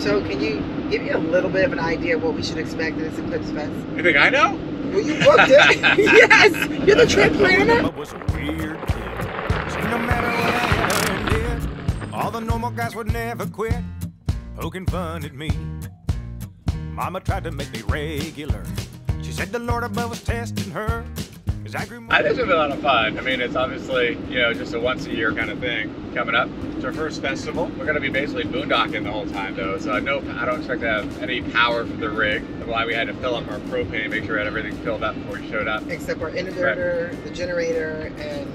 So can you give me a little bit of an idea of what we should expect at this Eclipse Fest? You think I know? Well, you booked it. yes, you're the trip planner. Bubba was a weird kid. See, no matter what I ever did, all the normal guys would never quit poking fun at me. Mama tried to make me regular. She said the Lord above was testing her. Cause I grew more. I think it's gonna be a lot of fun. I mean, it's obviously, you know, just a once a year kind of thing coming up. It's our first festival. We're gonna be basically boondocking the whole time though, so I know I don't expect to have any power for the rig. That's why we had to fill up our propane, make sure we had everything filled up before we showed up. Except our inverter, the generator, and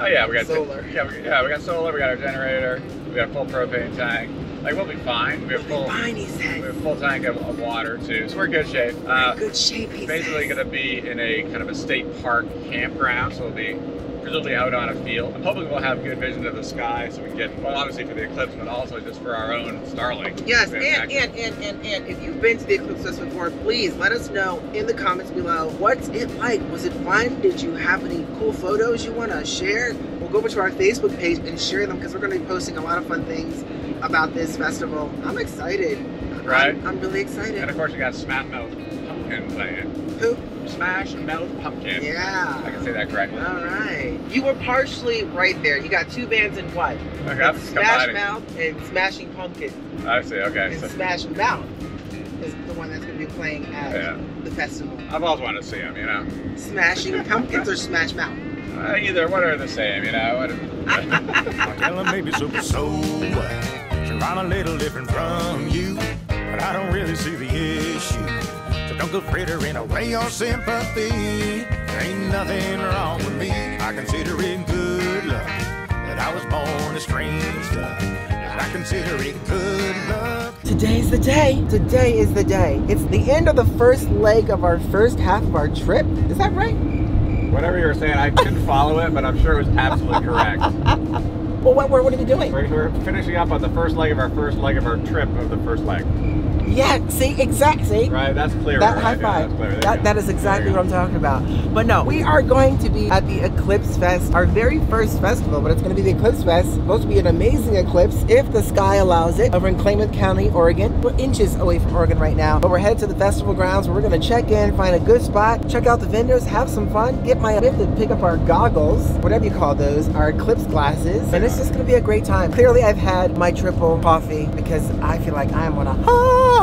Oh yeah, we got Solar. Yeah, we, yeah, we got solar. We got our generator. We a full propane tank. Like we'll be fine. We have full. fine, he We have a full tank of, of water too, so we're in good shape. Uh, Good shape, he basically says. going to be in a kind of a state park campground, so we'll be presumably out on a field. I'm hoping we'll have good vision of the sky, so we can get well, obviously for the eclipse, but also just for our own Starlink. Yes, and, and, and, and, and if you've been to the Eclipse Fest before, please let us know in the comments below. What's it like? Was it fun? Did you have any cool photos you want to share? We'll go over to our Facebook page and share them because we're going to be posting a lot of fun things about this festival. I'm excited. Right. I'm, I'm really excited. And of course, you got Smash Mouth Pumpkin playing. Who? Smash Mouth Pumpkin. Yeah. I can say that correctly. All right. You were partially right there. You got two bands in what? I'm Smash combining. Mouth and Smashing Pumpkins. I see. Okay. And So, Smash Mouth is the one that's going to be playing at Yeah. the festival. I've always wanted to see them. You know, Smashing Pumpkins or Smash Mouth? Uh, either what are the same. You know. What, Tell him maybe so, so what? Sure, I'm a little different from you, but I don't really see the issue. So don't go frittering away your sympathy. There ain't nothing wrong with me. I consider it good luck that I was born a stranger. And I consider it good luck. Today's the day. Today is the day. It's the end of the first leg of our first half of our trip. Is that right? Whatever you were saying, I couldn't follow it, but I'm sure it was absolutely correct. Well, what, what, what are we doing? We're, we're finishing up on the first leg of our first leg of our trip of the first leg. Yeah, see, exactly. Right, that's clear. That right? high Yeah, five. that's clear. There you that, that is exactly what I'm talking about. But no, we are going to be at the Eclipse Fest, our very first festival, but it's going to be the Eclipse Fest. It's supposed to be an amazing eclipse if the sky allows it over in Klamath County, Oregon. We're inches away from Oregon right now, but we're headed to the festival grounds where we're going to check in, find a good spot, check out the vendors, have some fun, get my, we have to pick up our goggles, whatever you call those, our eclipse glasses, and it's just going to be a great time. Clearly, I've had my triple coffee because I feel like I'm on a high.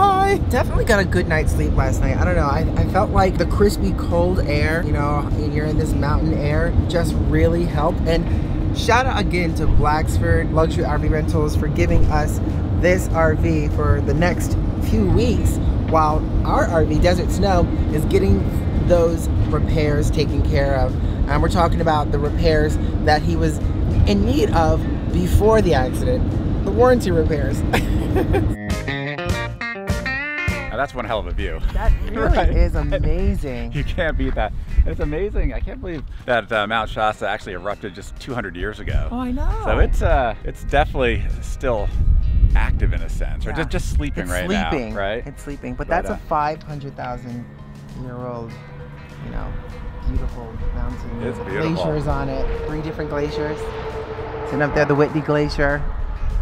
Definitely got a good night's sleep last night. I don't know. I, I felt like the crispy cold air, you know, and you're in this mountain air, just really helped. And shout out again to Blacksford Luxury RV Rentals for giving us this RV for the next few weeks while our RV, Desert Snow, is getting those repairs taken care of. And we're talking about the repairs that he was in need of before the accident, the warranty repairs. That's one hell of a view. That really Right. is amazing. You can't beat that. It's amazing. I can't believe that uh, Mount Shasta actually erupted just 200 years ago. Oh, I know. So it's uh, it's definitely still active in a sense, or Yeah. just just sleeping it's right sleeping. now, right? It's sleeping. But But, that's uh, a 500,000 year old, you know, beautiful mountain. It's with beautiful. Glaciers on it. Three different glaciers. Sitting up there, the Whitney Glacier.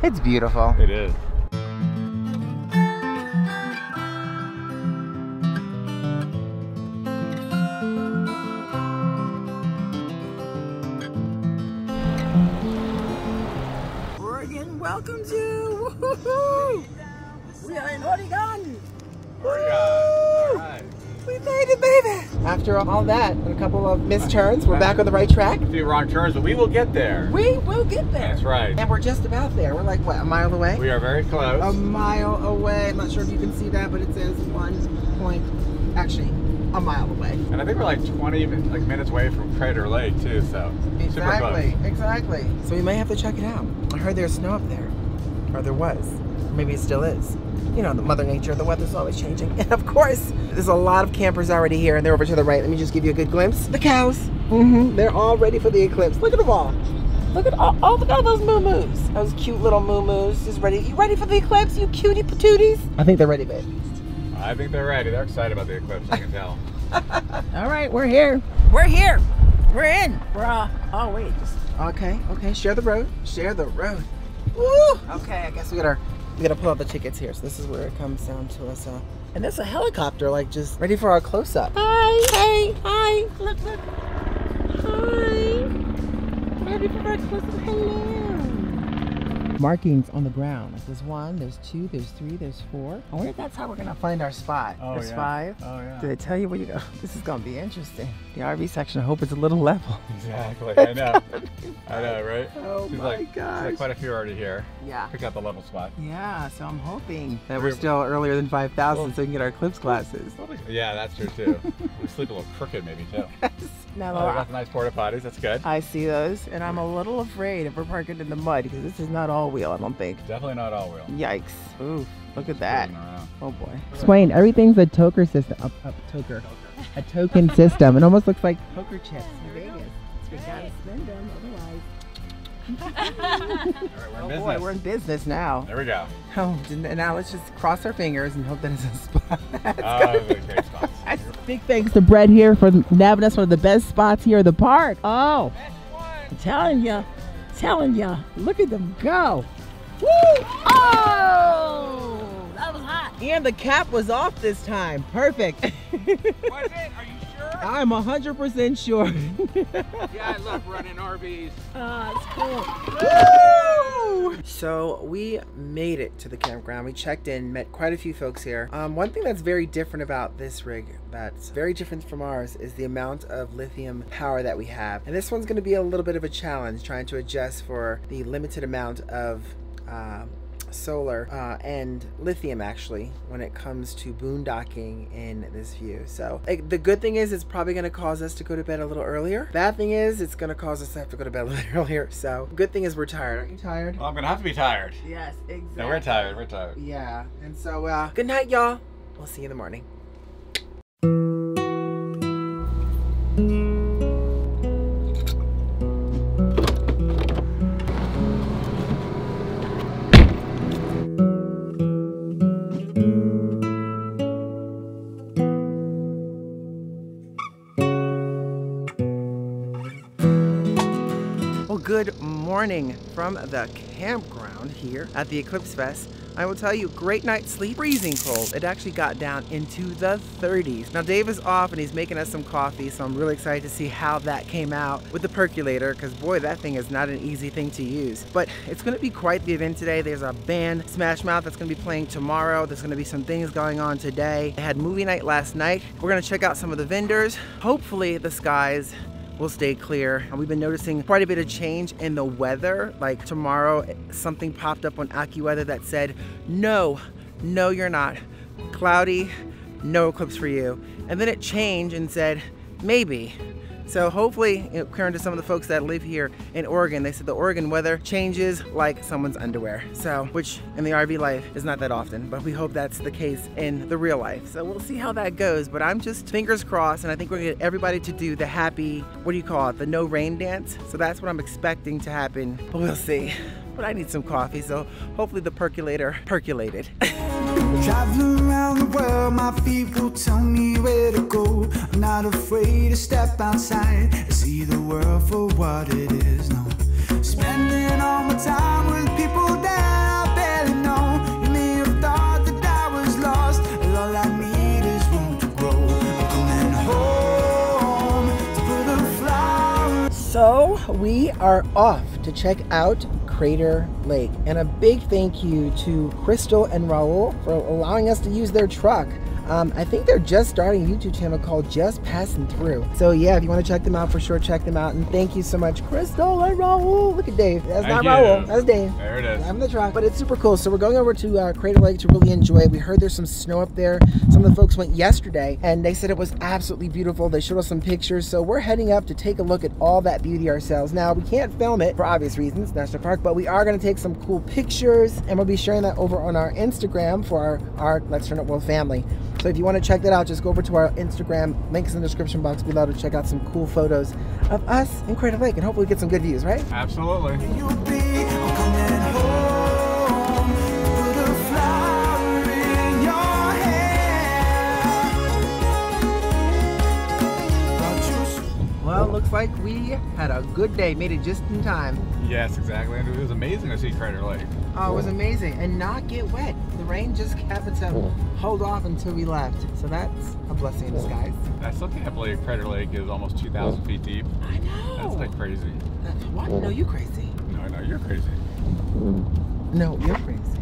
It's beautiful. It is. Oregon, welcome to. Woo-hoo-hoo. We are in Oregon. All right. We made it, baby. After all that and a couple of misturns, we're back on the right track. A few wrong turns, but we will get there. We will get there. That's right. And we're just about there. We're like, what, a mile away? We are very close. a mile away. I'm not sure if you can see that, but it says one point, actually, a mile away. and I think we're like 20 like minutes away from Crater Lake too, so super Exactly, close. exactly. So we may have to check it out. I heard there's snow up there, or there was. Maybe it still is. You know, the Mother Nature, the weather's always changing. And of course, there's a lot of campers already here, and they're over to the right. Let me just give you a good glimpse. The cows, mm-hmm, they're all ready for the eclipse. Look at them all. Look at all, all look at all those moo-moos. Those cute little moo-moos. Just ready. You ready for the eclipse, you cutie patooties? I think they're ready, babe. I think they're ready. They're excited about the eclipse. I can tell. All right, we're here. We're here. We're in. We're all, oh wait, just Okay, okay. Share the road. Share the road. Woo! Okay, I guess we got our We gotta pull out the tickets here. So this is where it comes down to us. Uh, and there's a helicopter, like just ready for our close up. Hi, hey, hi, look, look. Hi. Ready for our close up. Hello markings on the ground. Like there's one, there's two, there's three, there's four. I wonder if that's how we're gonna find our spot. Oh, there's yeah. five. Oh, yeah. Did they tell you where you go? This is gonna be interesting. The RV section, I hope it's a little level. Exactly. I know. I know, right? Oh She's my like, gosh. like quite a few already here. Yeah. Pick out the level spot. Yeah, so I'm hoping that we're We're- still earlier than 5,000 Well- so we can get our clips classes. Yeah, that's true too. we sleep a little crooked maybe too. Now, Oh, we got the nice porta potties. That's good. I see those, and I'm a little afraid if we're parking in the mud because this is not all wheel, I don't think. Definitely not all wheel. Yikes. Ooh, look at that. Oh boy. Swain, everything's a toker system. Up, up, toker. A token system. It almost looks like poker chips in Vegas. You gotta spend them, otherwise. All right, we're in Oh business. boy, we're in business now. There we go. Oh, now let's just cross our fingers and hope that it's a spot. Oh, Big thanks to Brett here for nabbing us one of the best spots here at the park. Oh, I'm telling you, telling you, look at them go. Woo! Oh, that was hot. And the cap was off this time. Perfect. Was it? Are you sure? I'm 100% sure. Yeah, I love running RVs. So we made it to the campground. We checked in, met quite a few folks here. Um, one thing that's very different about this rig that's very different from ours is the amount of lithium power that we have. And this one's going to be a little bit of a challenge trying to adjust for the limited amount of uh, solar uh, and lithium actually when it comes to boondocking in this view. So like, the good thing is it's probably going to cause us to go to bed a little earlier. Bad thing is it's going to cause us to have to go to bed a little earlier. So good thing is we're tired. Aren't you tired? Well, I'm gonna have to be tired. Yes, exactly. No, we're tired. We're tired. Yeah, and so uh, good night, y'all. We'll see you in the morning. Morning from the campground here at the Eclipse Fest. I will tell you, great night's sleep, freezing cold. It actually got down into the 30s. Now Dave is off and he's making us some coffee, so I'm really excited to see how that came out with the percolator, because boy, that thing is not an easy thing to use. But it's gonna be quite the event today. There's a band, Smash Mouth, that's gonna be playing tomorrow. There's gonna be some things going on today. I had movie night last night. We're gonna check out some of the vendors. Hopefully the skies will stay clear. And we've been noticing quite a bit of change in the weather. Like tomorrow, something popped up on AccuWeather that said, no, no, you're not. Cloudy, no eclipse for you. And then it changed and said, maybe. So hopefully, according to some of the folks that live here in Oregon, they said the Oregon weather changes like someone's underwear. So, which in the RV life is not that often, but we hope that's the case in the real life. So we'll see how that goes. But I'm just fingers crossed, and I think we're gonna get everybody to do the happy, what do you call it, the no rain dance. So that's what I'm expecting to happen, but we'll see. But I need some coffee, so hopefully the percolator percolated. Traveling around the world, my feet will tell me where to go. I'm not afraid to step outside and see the world for what it is. No, spending all my time with people that I barely know. You may have thought that I was lost, and all I need is room to grow. I'm coming home to put a flower. So we are off to check out Crater Lake. And a big thank you to Crystal and Raul for allowing us to use their truck. Um, I think they're just starting a YouTube channel called Just Passing Through. So yeah, if you want to check them out for sure, check them out. And thank you so much, Crystal and Raul. Look at Dave. That's not. Raul. That's Dave. There it is. I'm the truck, but it's super cool. So we're going over to uh, Crater Lake to really enjoy it. We heard there's some snow up there. Some of the folks went yesterday, and they said it was absolutely beautiful. They showed us some pictures, so we're heading up to take a look at all that beauty ourselves. Now we can't film it for obvious reasons, National Park, but we are going to take some cool pictures, and we'll be sharing that over on our Instagram for our, our Let's Turn Up World family. So if you want to check that out, just go over to our Instagram. Links in the description box below to check out some cool photos of us in Crater Lake, and hopefully get some good views, right? Absolutely. you be. I'm coming home to put a flower in your hair. Thought you Well, looks like we had a good day. Made it just in time. Yes, exactly. And it was amazing to see Crater Lake. Oh, it was amazing. And not get wet. The rain just happened to hold off until we left. So that's a blessing in disguise. I still can't believe Crater Lake is almost 2,000 feet deep. I know. That's like crazy. What? No, you crazy. No, no, you're crazy. No, you're crazy.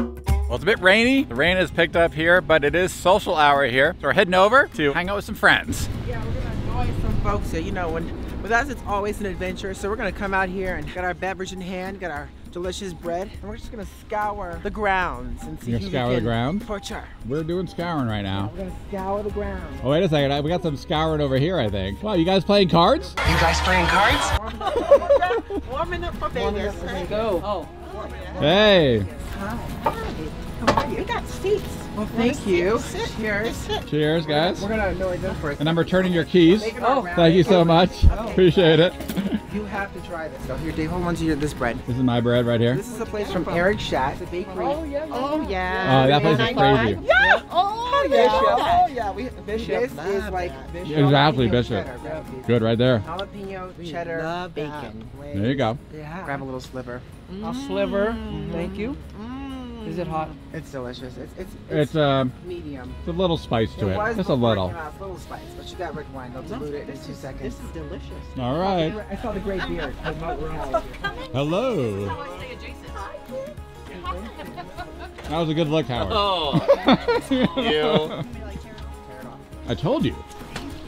Well, it's a bit rainy. The rain has picked up here, but it is social hour here. So we're heading over to hang out with some friends. Yeah, we're gonna annoy some folks here. You know, when with us it's always an adventure. So we're gonna come out here and get our beverage in hand, get our delicious bread, and we're just gonna scour the grounds and see You're who gonna we scour the can ground? Butcher. We're doing scouring right now. We're gonna scour the ground. Oh, wait a second. I- We got some scouring over here, I think. Wow, you guys playing cards? You guys playing cards? Warming up for Vegas. Go. Oh. Hey, You got seats. Well, thank you. Cheers. cheers, guys. We're gonna annoy them first. And I'm returning your keys. Oh, Thank you so much. Appreciate it. You have to try this. So here, Dave, hold on to your, this bread. This is my bread right here. This is a place from Erick Schat, the bakery. Oh yeah. Oh yeah. Oh, that place is crazy. Yeah. Oh yeah. Oh yeah. We Bishop. This is like Bishop. Exactly, jalapeno Bishop. cheddar. Good right there. Jalapeno cheddar bacon. There you go. Yeah. Grab a little sliver. A sliver. Mm. Thank you. Is it hot? It's delicious. It's it's, It's um, medium. it's a little spice to it. was Just a little. out, it's a little spice, but you got red wine. They'll dilute it in two seconds. This is delicious. All right. I saw the great beard. Hello. That was a good look, Howard. You. I told you.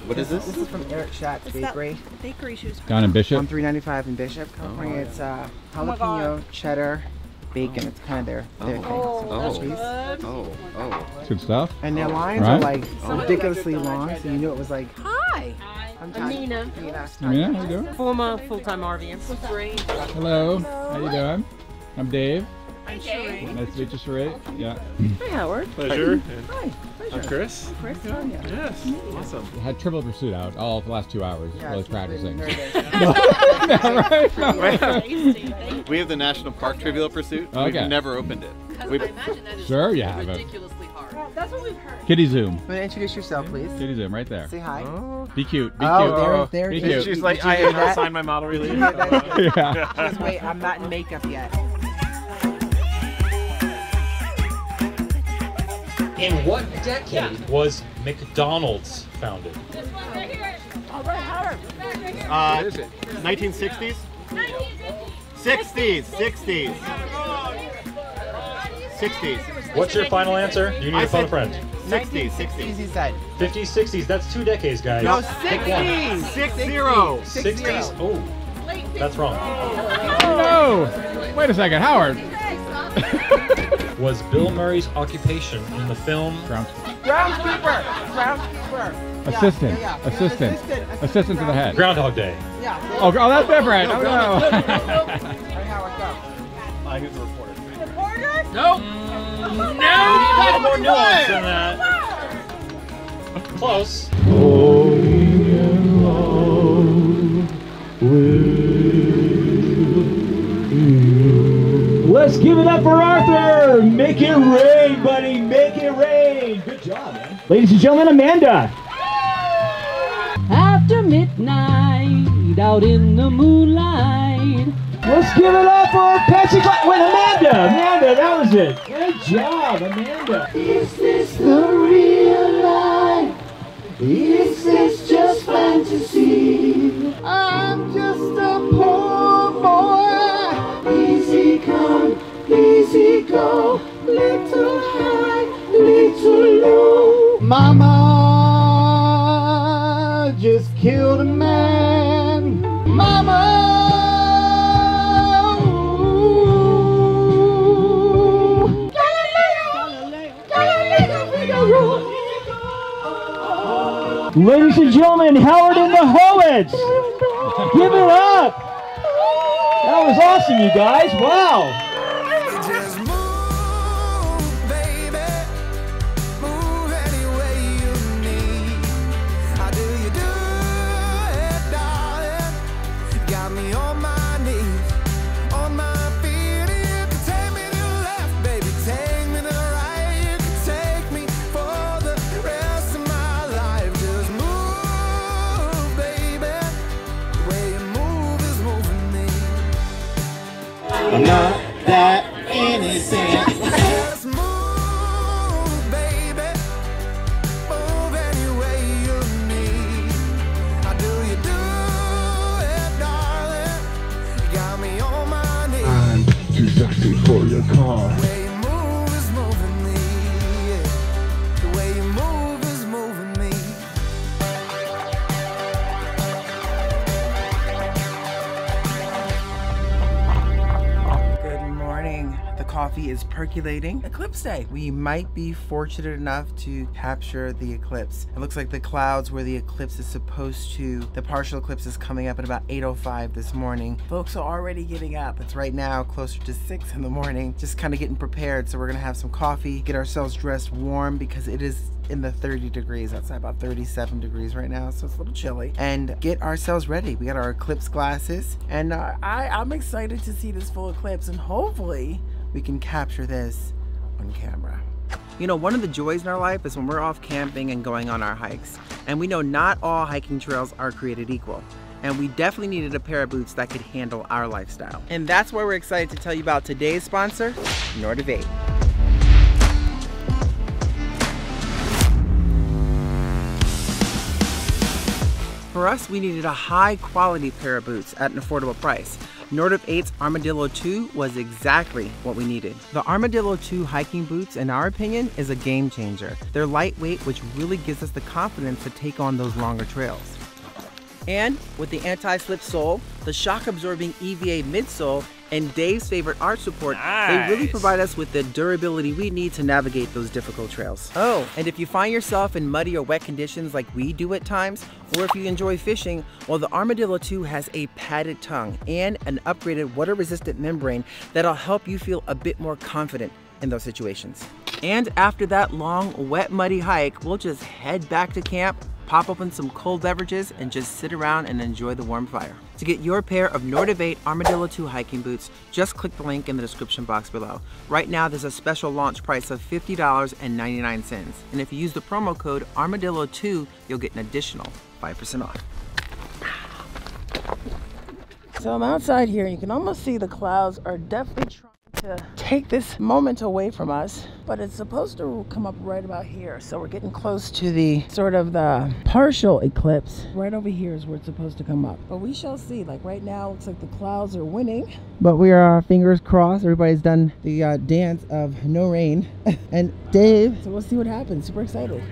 What is this? This is from Erick Schat's bakery. bakery shoes. Down in Bishop. On Bishop. 395 in Bishop, California. It's uh, jalapeno cheddar bacon. It's kind of their, their oh. thing. So oh. cheese. Oh. oh, oh. Good stuff. And their lines are Right. like ridiculously long, so you knew it was like. Hi. I'm I'm Nina. Nina. How you doing? Former full-time RVM. Hello. How you doing? I'm Dave. I'm Cherie. Nice to meet you, Cherie. Yeah. Hi, Howard. Pleasure. Hi. I'm Chris. Chris, how are you? Yes. Awesome. I had Trivial Pursuit out all the last two hours. Yeah, I was it's practicing. No, right? We have the National Park Trivial Pursuit. Okay. We've never opened it. We've, Sure, you have it. Ridiculously hard. That's what we've heard. Kitty Zoom. Want to introduce yourself, please? Kitty Zoom right there. Say hi. Oh. Be cute. Be Oh, cute. there, there Be cute. she's like, I hear have not signed my model release. yeah. Just wait, I'm not in makeup yet. In what decade was McDonald's founded? Uh, 1960s? 60s, 60s. 60s. What's your final answer? You need I to phone a friend. 60s, 60s. Easy said. 50s, 60s. That's two decades, guys. No, Pick one. 60s. 60. 60s? Oh, that's wrong. No. Wait a second, Howard. Was Bill Murray's occupation in the film Groundskeeper. Groundskeeper. Groundskeeper. Yeah, Assistant. yeah, yeah. Assistant. Assistant. Assistant to the head. Groundhog Day? Yeah. Oh, oh, that's different. Oh, no. Alright, Howard, go. Uh, who's the reporter? No. No. A little more nuance than that. Close. Let's give it up for Arthur! Make it rain, buddy! Make it rain! Good job, man. Ladies and gentlemen, Amanda! After midnight, out in the moonlight. Let's give it up for Patsy Cla- Wait, Amanda! Amanda, that was it! Good job, Amanda! Is this the real life? Is this just fantasy? I'm just a poor boy. Easy go. Little high, little low. Mama just killed a man. Mama. ooh. Galileo, Galileo Figaro. Ladies and gentlemen, Howard and the Hoeds! Give it up! That was awesome, you guys! Wow! your car. Coffee is percolating. Eclipse day. We might be fortunate enough to capture the eclipse. It looks like the clouds where the eclipse is supposed to, the partial eclipse is coming up at about 8.05 this morning. Folks are already getting up. It's right now closer to 6 in the morning. Just kind of getting prepared. So we're to have some coffee, get ourselves dressed warm because it is in the 30 degrees outside about 37 degrees right now so it's a little chilly and get ourselves ready we got our eclipse glasses and uh, I, i'm excited to see this full eclipse and hopefully we can capture this on camera you know, one of the joys in our life is when we're off camping and going on our hikes. And we know not all hiking trails are created equal. And we definitely needed a pair of boots that could handle our lifestyle. And that's why we're excited to tell you about today's sponsor, Nortiv 8. For us, we needed a high quality pair of boots at an affordable price. Nortiv 8's Armadillo 2 was exactly what we needed. The Armadillo 2 hiking boots, in our opinion, is a game changer. They're lightweight, which really gives us the confidence to take on those longer trails. And with the anti-slip sole, the shock-absorbing EVA midsole, and Dave's favorite art support, they really provide us with the durability we need to navigate those difficult trails. Oh, and if you find yourself in muddy or wet conditions like we do at times, or if you enjoy fishing, well, the Armadillo 2 has a padded tongue and an upgraded water-resistant membrane that'll help you feel a bit more confident in those situations. And after that long, wet, muddy hike, we'll just head back to camp, pop open some cold beverages, and just sit around and enjoy the warm fire. To get your pair of Nortiv 8 Armadillo 2 hiking boots, just click the link in the description box below. Right now, there's a special launch price of $50.99. And if you use the promo code Armadillo2, you'll get an additional 5% off. So I'm outside here, you can almost see the clouds are definitely trying to take this moment away from us, but it's supposed to come up right about here. So we're getting close to the sort of the partial eclipse. Right over here is where it's supposed to come up. But we shall see. Like right now, looks like the clouds are winning. But we are fingers crossed. Everybody's done the uh, dance of no rain. and Dave, so we'll see what happens. Super excited.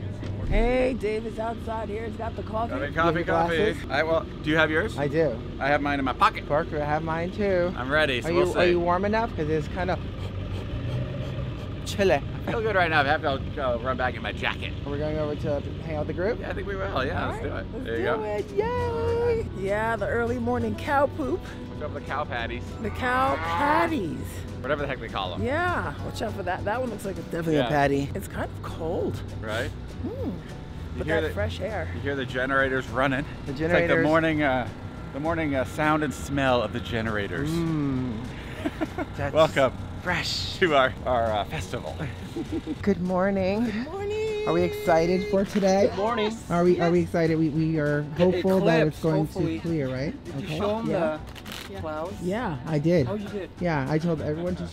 Hey, Dave is outside here. He's got the coffee. Coffee, coffee, have coffee. glasses? I well, do you have yours? I do. I have mine in my pocket. Parker, I have mine too. I'm ready. So are we'll you are you warm enough? Because it's kind of chilly. I feel good right now. I have to go run back in my jacket. Are We're going over to hang out with the group. Yeah, I think we will. Yeah, All let's do it. let's there you do go. it. Yay! Yeah, the early morning cow poop. Look up the cow patties, The cow patties. Whatever the heck they call them. Yeah, watch out for that. That one looks like it's definitely Yeah. a patty. It's kind of cold. Right. Hmm. You But hear that the- fresh air. You hear the generators running. The generators. It's like the morning, uh, the morning uh, sound and smell of the generators. That's Welcome Fresh. to our our uh, festival. Good morning. Good morning. Are we excited for today? Good morning. Are we are we excited? We, we are hopeful that it's going hopefully. to clear, right? Did you show them yeah. the clouds? Yeah, I did. Oh, you did? Yeah, I told everyone to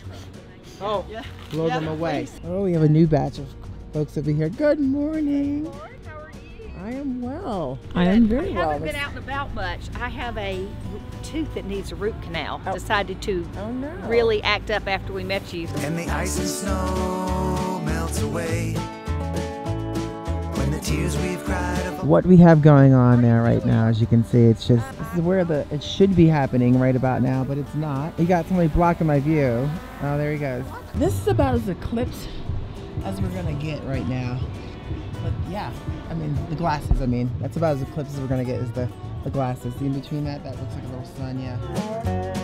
Oh. blow them away. Oh, we have a new batch of folks over here. Good morning. Good morning. How are you? I am well. I am very well. I haven't been out and about much. I have a tooth that needs a root canal. Oh. Decided to Oh no. really act up after we met you. And the ice and snow melts away. What we have going on there right now, as you can see, it's just this is where the it should be happening right about now, but it's not. You got somebody blocking my view. Oh, there he goes. This is about as eclipsed as we're gonna get right now. But yeah, I mean the glasses. I mean that's about as eclipsed as we're gonna get is the the glasses. See in between that, that looks like a little sun. Yeah.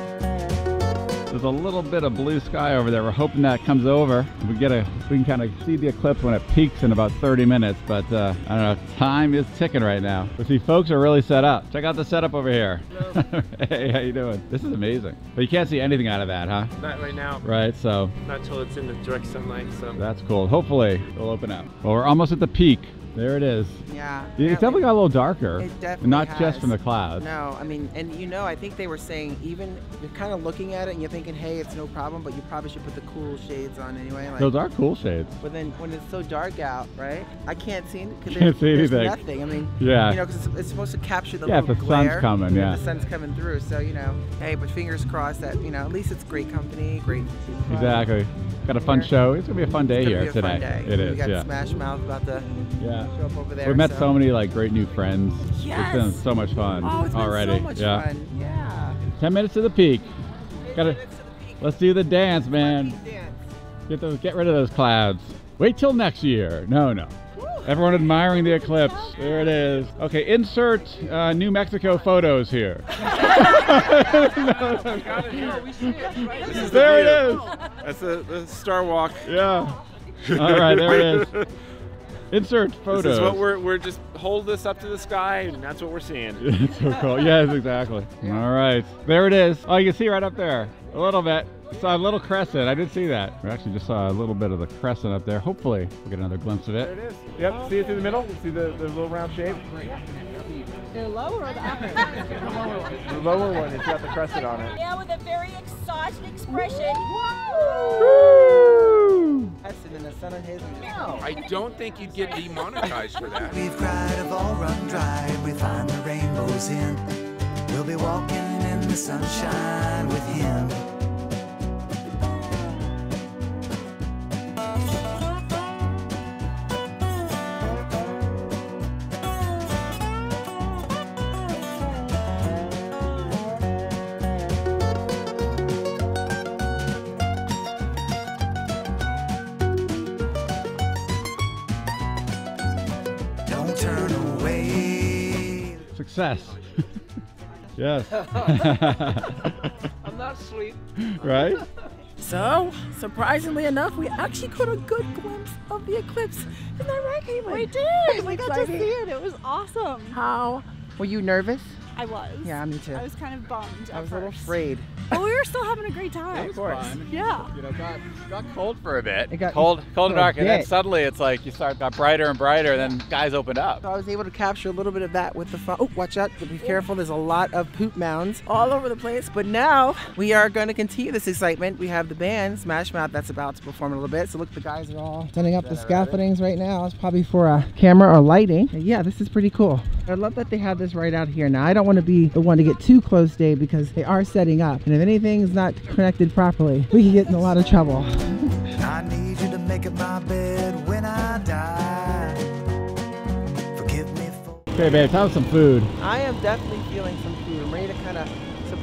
There's a little bit of blue sky over there. We're hoping that comes over. We get a, we can kind of see the eclipse when it peaks in about 30 minutes. But uh, I don't know, time is ticking right now. We see folks are really set up. Check out the setup over here. hey, how you doing? This is amazing. But you can't see anything out of that, huh? Not right now. Right. So Not till it's in the direct sunlight. So. that's cool. Hopefully it'll open up. Well, we're almost at the peak There it is. Yeah. It's definitely got a little darker. It definitely Not has. just from the clouds. No, I mean, and you know, I think they were saying even you're kind of looking at it and you're thinking, hey, it's no problem, but you probably should put the cool shades on anyway. Like, Those are cool shades. But then when it's so dark out, right? I can't see because Can't see there's anything. nothing. I mean, Yeah. you know, because it's, it's supposed to capture the Yeah, the sun's coming, yeah. The sun's coming through, so you know, hey, but fingers crossed that you know at least it's great company, great. Exactly. Got a fun show. It's gonna be a fun day here be a fun today. day. It We is. got yeah. Smash Mouth about to Yeah. Show up over there. We met so. so many like great new friends. Yes. It's been so much fun Oh, it's been already. so much yeah. fun. Yeah. Ten minutes to the peak. Gotta. Let's do the dance, man. Get those. Get rid of those clouds. Wait till next year. No, no. Everyone admiring the eclipse. There it is. Okay, insert uh, New Mexico photos here. This is There it the is. view. That's the, the Star Walk. Yeah. All right, there it is. Insert photos. This is what we're we're just hold this up to the sky, and that's what we're seeing. it's so cool. Yes, exactly. All right. There it is. Oh, you can see right up there. A little bit. Saw a little crescent. I did see that. We actually just saw a little bit of the crescent up there. Hopefully, we'll get another glimpse of it. There it. it is. Yep. See it through the middle. See the, the little round shape. The lower or the upper? The lower one, it's got the crescent on it. Yeah, with a very excited expression. Hudson and the sun on his. I don't think you'd get demonetized for that. We've cried, have all run dry. We find the rainbows in. We'll be walking in the sunshine with him. Success. yes. I'm not sweet. right? So, surprisingly enough, we actually caught a good glimpse of the eclipse. Isn't that right, Katelyn? We did. It's We got to see it. It was awesome. How? Were you nervous? I was. Yeah, me too. I was kind of bummed. I was at a little afraid. But we were still having a great time. It was fun. Yeah. You know, got, got cold for a bit. It got cold, cold and dark, and then suddenly it's like you start got brighter and brighter, and then guys opened up. So I was able to capture a little bit of that with the phone. Oh, watch out. Be careful. There's a lot of poop mounds all over the place. But now we are going to continue this excitement. We have the band, Smash Mouth, that's about to perform a little bit. So look, the guys are all setting up the scaffoldings right now. It's probably for a camera or lighting. Yeah, this is pretty cool. I love that they have this right out here. Now, I don't want to be the one to get too close, Dave, because they are setting up. And if anything's not connected properly, we can get in a lot of trouble. I need you to make up my bed when I die. Forgive me for. Okay, babes, have some food. I am definitely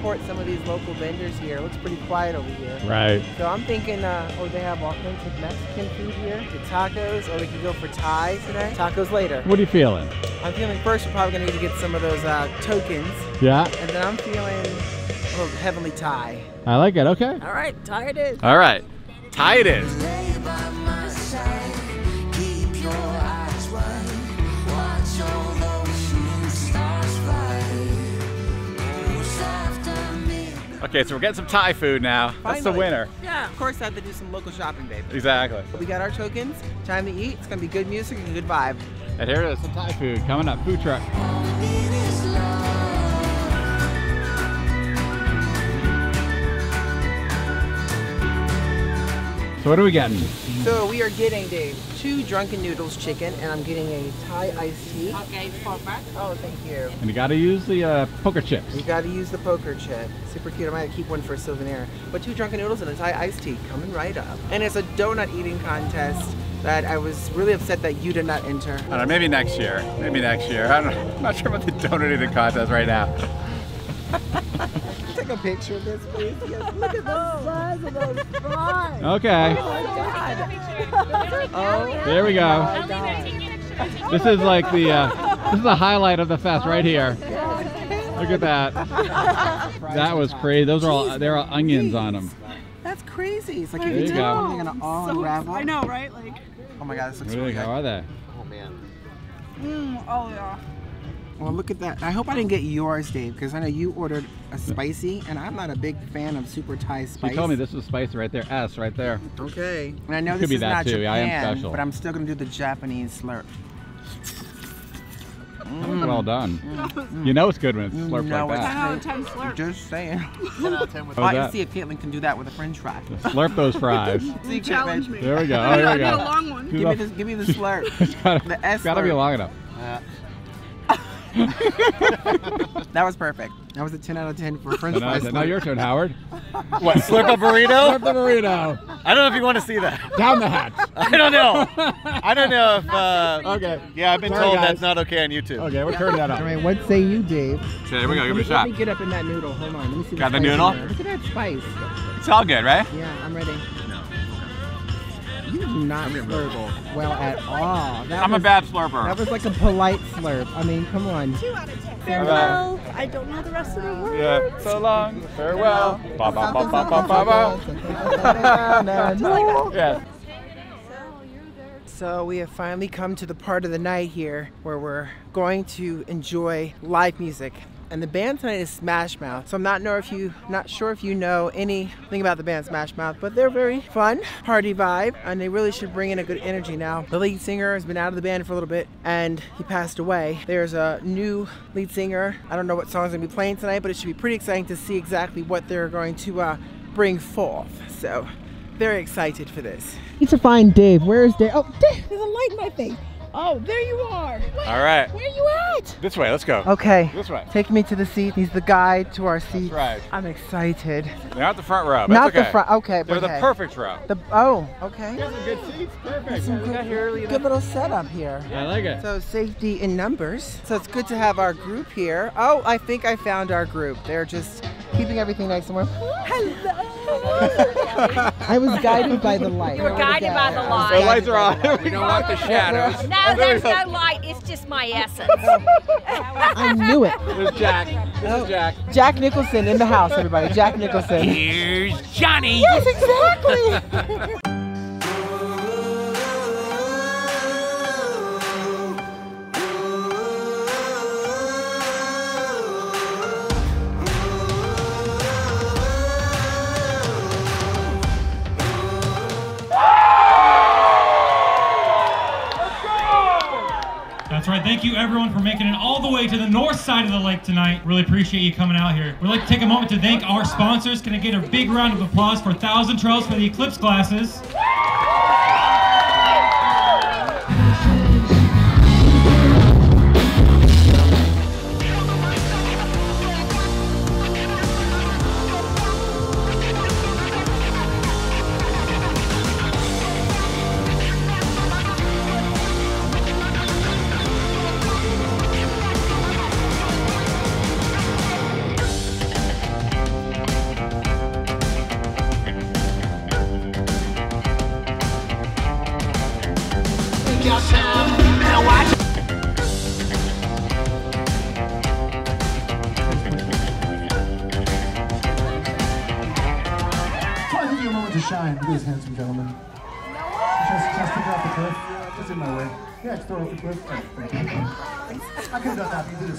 support some of these local vendors here. It looks pretty quiet over here. Right. So I'm thinking, uh, oh, they have authentic Mexican food here. The tachos, or we could go for Thai today. Tacos later. What are you feeling? I'm feeling first, we're probably gonna need to get some of those uh, tokens. Yeah. And then I'm feeling a little heavenly Thai. I like it. Okay. All right, tired it is. All right, tie it is. Okay, so we're getting some Thai food now. That's the winner. Yeah, of course I have to do some local shopping, babe. Exactly. We got our tokens. Time to eat. It's gonna be good music and good vibe. And here it is, some Thai food coming up. Food truck. So what are we getting? So we are getting, Dave, two drunken noodles chicken, and I'm getting a Thai iced tea. Okay, four back. Oh, thank you. And you got to use the uh, poker chips. You got to use the poker chip. Super cute. I might keep one for a souvenir. But two drunken noodles and a Thai iced tea coming right up. And it's a donut eating contest that I was really upset that you did not enter. I don't know, maybe next year. Maybe next year. I don't know. I'm not sure about the donut eating contest right now. Take a picture of this, please. Yes, look at the size of those fries. Okay. Oh my god. Oh. There we go. This is like the uh, this is the highlight of the fest right here. Look at that. That was crazy. Those are all there are onions on them. That's crazy. It's like There you you can go. tell they're gonna all So- unravel. I know, right? Like, Oh my god, this looks really good. How are they? Oh man. mm, oh yeah. Well, look at that. I hope I didn't get yours, Dave, because I know you ordered a spicy, and I'm not a big fan of super Thai spice. You told me this was spicy right there. S right there. Okay. And I know Could this be is that not too. Japan, I am special. but I'm still gonna do the Japanese slurp. That's well mm. done. Mm. You know it's good when it's mm. slurped No, like it's that. not. 10 slurp. Just saying. 10 out of 10 with How's I that? see if Katelyn can do that with a french fry. Slurp those fries. Secret, Challenge me. There we go. Oh, here we I go. need a long one. Give me, this, give me the slurp. it's gotta, The S it's gotta be slurp. long enough. Uh, That was perfect. That was a 10 out of 10 for french And now, fries. now your turn, Howard. What, slurp a burrito? Slurp the burrito. I don't know if you want to see that. Down the hatch. I don't know. I don't know if. Uh, Okay. yeah, I've been Sorry, told guys. that's not okay on YouTube. Okay, we're turning that All up. right, what say you, Dave? So here we go. Give it a shot. Let shot. me get up in that noodle. Hold on. Let me see Got the spice in noodle? Look at that spice. It's all good, right? Yeah, I'm ready. You do not slurp well at all. That I'm a bad slurper. That was like a polite slurp. I mean, come on. Two out of 10. Farewell. I don't know the rest of the words. Yeah. So long. Farewell. Ba ba ba ba ba ba ba. Yes. So we have finally come to the part of the night here where we're going to enjoy live music. And the band tonight is Smash Mouth. So I'm not know if you not sure if you know anything about the band Smash Mouth, but they're very fun, party vibe, and they really should bring in a good energy now. The lead singer has been out of the band for a little bit and he passed away. There's a new lead singer. I don't know what song's gonna be playing tonight, but it should be pretty exciting to see exactly what they're going to uh, bring forth. So very excited for this. Need to find Dave. Where is Dave? Oh, Dave, there's a light in my face. Oh, there you are. All right. Where you at? This way. Let's go. Okay. This way. Take me to the seat. He's the guide to our seat. right. I'm excited. They're not the front row. But Not okay. the front. Okay, They're but the perfect row. The oh, okay. some good seats. Perfect. Some good, good little setup here. Yeah, I like it. So safety in numbers. So it's good to have our group here. Oh, I think I found our group. They're just keeping everything nice and warm. Hello. I was guided by the light. You were guided by the light. The lights are on. We don't want the shadows. No, there's no light. It's just my essence. I knew it. There's Jack. This Oh. is Jack. Jack Nicholson in the house, everybody. Jack Nicholson. Here's Johnny. Yes, exactly. Thank you, everyone, for making it all the way to the north side of the lake tonight. Really appreciate you coming out here. We'd like to take a moment to thank our sponsors. Can I get a big round of applause for Thousand Trails for the Eclipse glasses?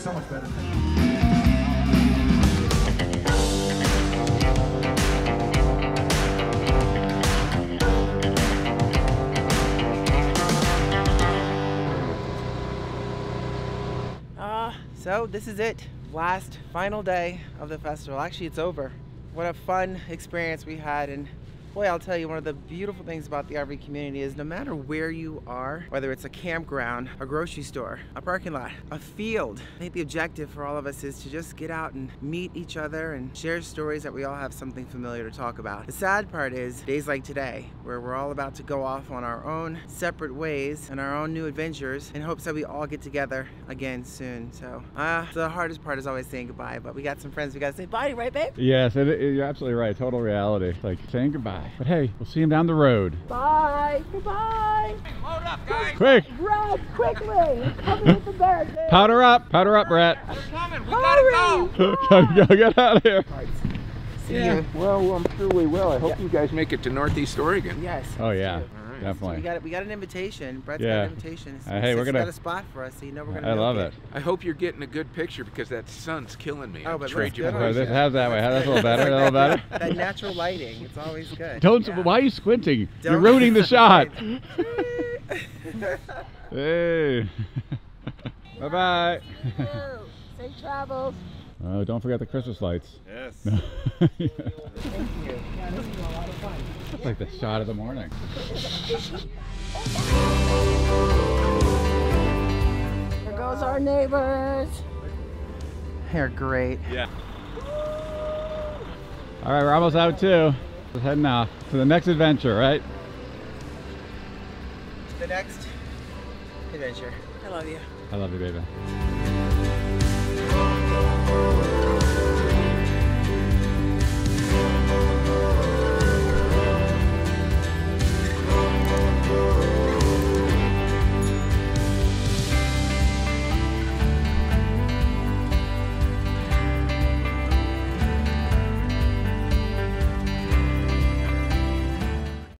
So much better. Uh, so this is it. Last final day of the festival. Actually, it's over. What a fun experience we had and boy, I'll tell you one of the beautiful things about the RV community is no matter where you are, whether it's a campground, a grocery store, a parking lot, a field, I think the objective for all of us is to just get out and meet each other and share stories that we all have something familiar to talk about. The sad part is days like today, where we're all about to go off on our own separate ways and our own new adventures in hopes that we all get together again soon. So, uh, the hardest part is always saying goodbye, but we got some friends we gotta say bye, right, babe? Yes, it, it- you're absolutely right. Total reality. Like saying goodbye. But hey, we'll see him down the road. Bye. Goodbye. Quick, Brad, quickly. We're coming with the barricade. powder up, powder up, Brett. Hurry. go, go, get out of here. See Yeah. you. Well, I'm sure we will. I hope you guys make it to Northeast Oregon. Yes. Oh yeah. All right. So Definitely. we got we got an invitation. Brett's got an invitation. Uh, hey, we're gonna- got a spot for us, so you know we're gonna. I love milk it. I hope you're getting a good picture because that sun's killing me. Oh, I'll but trade you get my on Oh, this, how's that way? How's that a little better? A little better? That natural lighting, it's always good. Don't. Why are you squinting? You're ruining the shot. hey. bye bye. Safe travels. Oh, don't forget the Christmas lights. Yes. Thank you. Yeah, this is a lot of fun. It's like the shot of the morning. There goes our neighbors. They're great. Yeah. All right, we're almost out too. Just heading off to the next adventure, right? The next adventure. I love you. I love you, baby. Thank you.